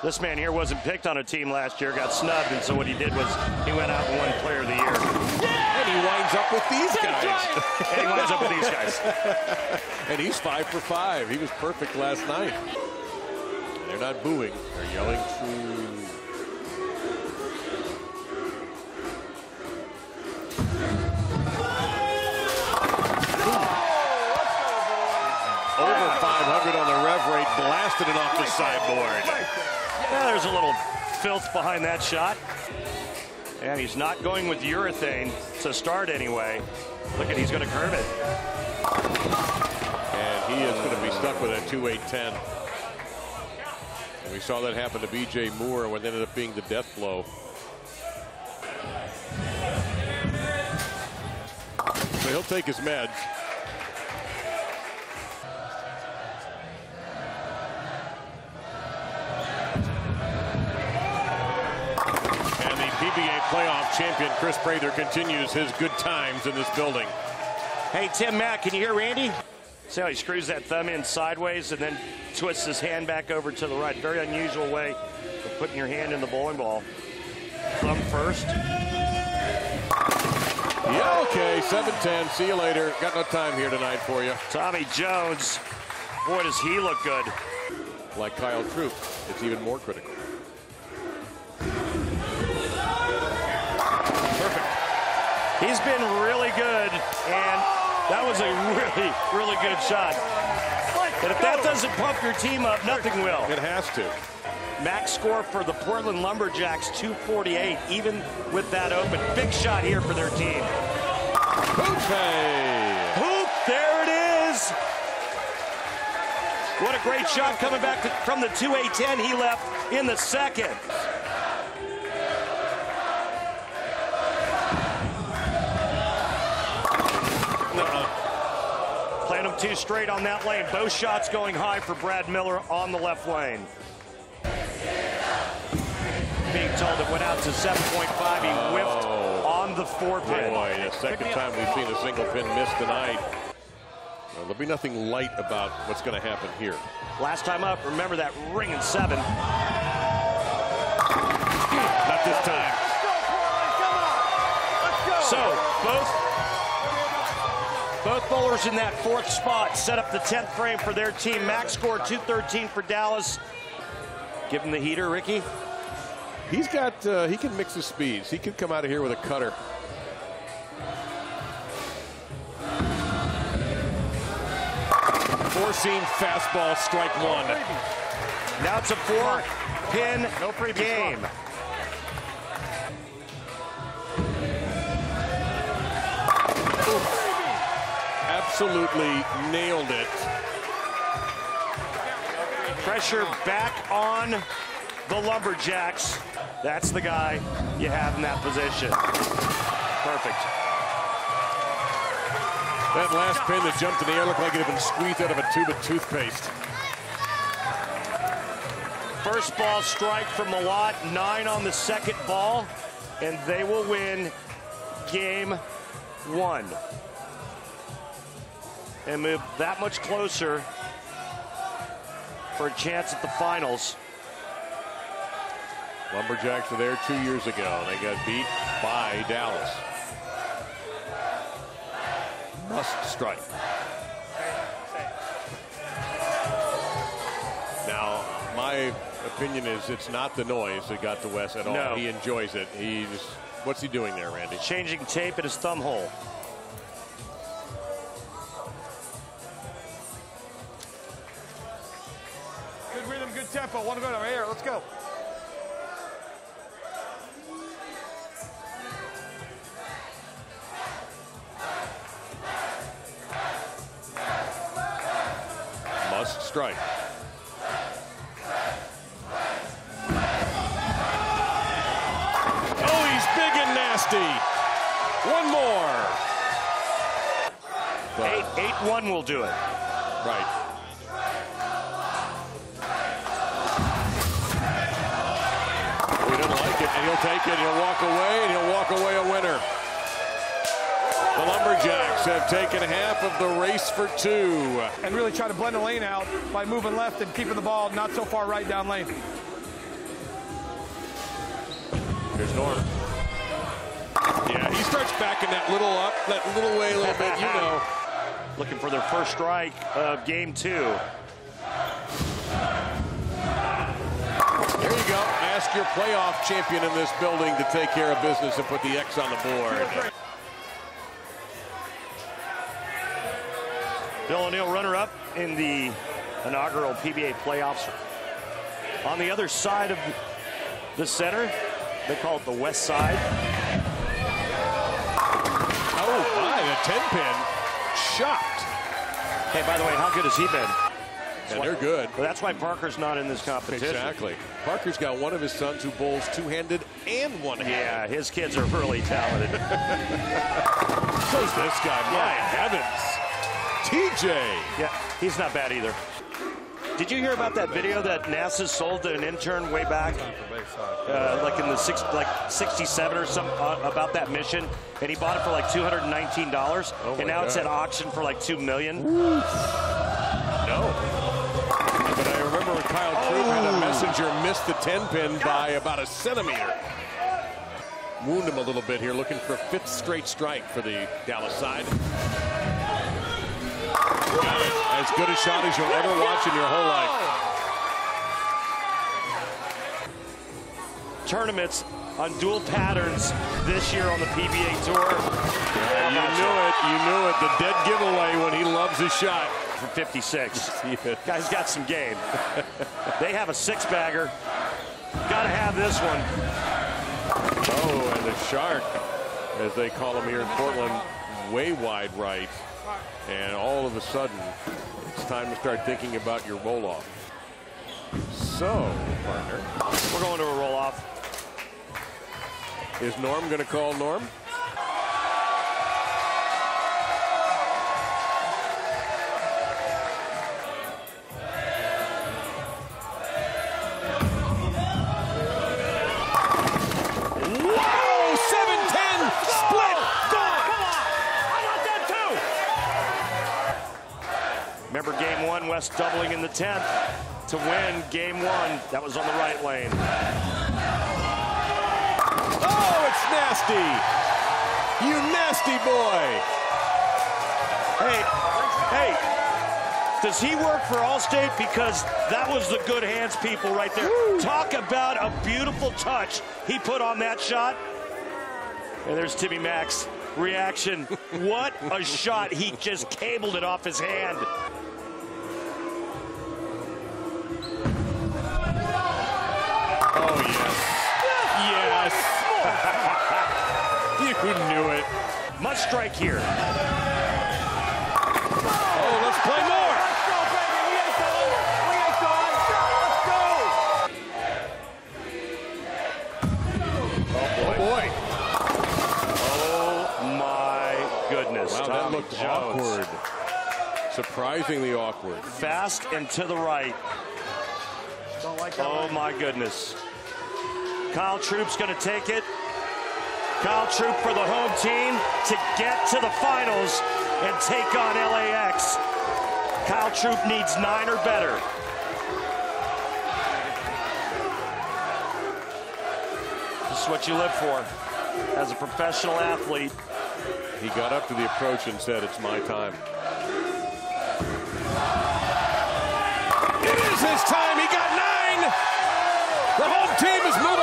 This man here wasn't picked on a team last year, got snubbed, and so what he did was he went out and won Player of the Year. And he winds up with these guys. and he winds up with these guys. and he's five for five. He was perfect last night. They're not booing. They're yelling true. Over 500 on the rev rate, blasted it off the sideboard. Yeah, there's a little filth behind that shot. And he's not going with urethane to start anyway. Look at, he's going to curve it. And he is going to be stuck with a 2-8-10. And we saw that happen to B.J. Moore when it ended up being the death blow. So he'll take his meds. Playoff champion Kris Prather continues his good times in this building. Hey, Tim Mack, can you hear Randy? See how he screws that thumb in sideways and then twists his hand back over to the right. Very unusual way of putting your hand in the bowling ball. Thumb first. Yeah, okay, 7-10. See you later. Got no time here tonight for you. Tommy Jones. Boy, does he look good. Like Kyle Troup, it's even more critical. He's been really good, and that was a really, really good shot. But if that doesn't pump your team up, nothing will. It has to. Max score for the Portland Lumberjacks, 248, even with that open. Big shot here for their team. Hoope! Hoop, there it is. What a great shot coming back to, from the 2-8-10 he left in the second. Playing two straight on that lane. Both shots going high for Brad Miller on the left lane. Being told it went out to 7.5. He whiffed oh. on the four pin. Boy, the second time we've seen a single pin miss tonight. Well, there'll be nothing light about what's going to happen here. Last time up, remember that ring in seven. Not this time. Both bowlers in that fourth spot set up the 10th frame for their team. Max scored 213 for Dallas. Give him the heater, Ricky. He's got, uh, he can mix his speeds. He can come out of here with a cutter. Four seam fastball, strike one. Now it's a four pin No previous game. Absolutely nailed it. Pressure back on the Lumberjacks. That's the guy you have in that position. Perfect. That last pin that jumped in the air looked like it had been squeezed out of a tube of toothpaste. First ball strike from the nine on the second ball, and they will win game one. And move that much closer for a chance at the finals. Lumberjacks were there two years ago. They got beat by Dallas. Must strike. Now, my opinion is it's not the noise that got to Wes at all. No. He enjoys it. He's what's he doing there, Randy? Changing tape at his thumb hole. Good tempo. Want to go to air. Let's go. Must strike. Oh, he's big and nasty. One more. But- Eight, eight one will do it. Right. And he'll take it. He'll walk away, and he'll walk away a winner. The Lumberjacks have taken half of the race for two. And really try to blend the lane out by moving left and keeping the ball not so far right down lane. Here's Norm. Yeah, he starts backing that little up, that little way a little bit, you know. Looking for their first strike of game two. There you go. Ask your playoff champion in this building to take care of business and put the X on the board. Bill O'Neill runner-up in the inaugural PBA playoffs. On the other side of the center, they call it the west side. Oh, my, a 10 pin. Shocked. Hey, by the way, how good has he been? And they're good. Well, that's why Parker's not in this competition. Exactly. Parker's got one of his sons who bowls two-handed and one-handed. Yeah, his kids are really talented. So's this guy. My heavens. TJ. yeah, he's not bad either. Did you hear about that video that NASA sold to an intern way back, uh, like in the six, like 67 or something, uh, about that mission, and he bought it for like 219 dollars, Oh and now it's at auction for like two million. No. But I remember when Kyle Troup had a messenger miss the 10 pin by about a centimeter. Wound him a little bit here, looking for a fifth straight strike for the Dallas side. As good a shot as you'll ever watch in your whole life. Tournaments on dual patterns this year on the PBA Tour You knew it. You knew it. The dead giveaway when he loves his shot. For 56. See it. Guy's got some game. they have a six-bagger. Got to have this one. Oh, and the shark, as they call him here in Portland, way wide right. And all of a sudden, it's time to start thinking about your roll off. So, partner, We're going to a roll-off. is Norm going to call Norm? West doubling in the 10th to win game one. That was on the right lane. Oh, it's nasty! You nasty boy! Hey, hey, does he work for Allstate? Because that was the good hands people right there. Talk about a beautiful touch he put on that shot. And there's Timmy Mack's reaction. what a shot. He just cabled it off his hand. Oh, yes. Yes. you knew it. Must strike here. Oh, let's play more. Let's go, Betty. We got the show. Let's go. Oh, oh, boy. Oh my goodness. Wow, that Tommy looked Jones. awkward. Surprisingly awkward. Fast and to the right. Like Oh my goodness. Kyle Troup's going to take it. Kyle Troup for the home team to get to the finals and take on LAX. Kyle Troup needs nine or better. This is what you live for as a professional athlete. He got up to the approach and said, it's my time. It is his time. He got nine. The home team is moving on.